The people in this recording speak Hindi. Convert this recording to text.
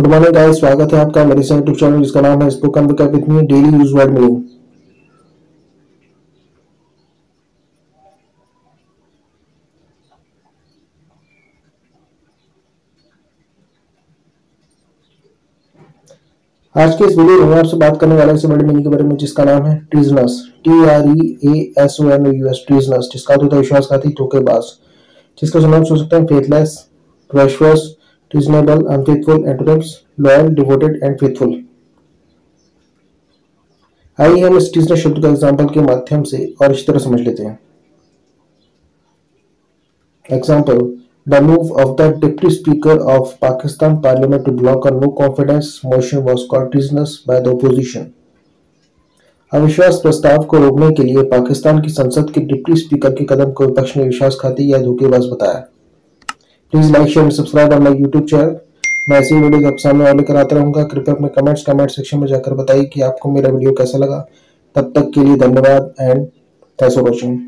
गुड मॉर्निंग गाइस स्वागत है आपका मेरे यूट्यूब चैनल जिसका नाम है spoken with me daily use word meaning आज के इस वीडियो में आपसे बात करने वाला इस वर्ड मीनिंग के बारे में, जिसका नाम है treasonous T R E A S O N U S treasonous जिसका अर्थ होता है विश्वासघाती धोखेबाज, जिसका सुनाम हो सकते हैं faithless treacherous reasonable, unfaithful, antonyms loyal, devoted and faithful. आइए हम इस टीजर शब्द का एग्ज़ाम्पल के माध्यम से और इस तरह समझ लेते हैं। Example the move of the deputy speaker of Pakistan parliament to block no confidence motion was called treasonous by the opposition अविश्वास प्रस्ताव को रोकने के लिए पाकिस्तान की संसद के डिप्टी स्पीकर के कदम को विपक्ष ने विश्वासघाती या धोखेबाज बताया। प्लीज़ लाइक शेयर सब्सक्राइब और माई यूट्यूब चैनल मैं ऐसी वीडियो आप सामने और लेकर आता रहूँगा। कृपया अपने कमेंट्स कमेंट सेक्शन में जाकर बताइए कि आपको मेरा वीडियो कैसा लगा। तब तक के लिए धन्यवाद एंड थैंक्स फॉर वॉचिंग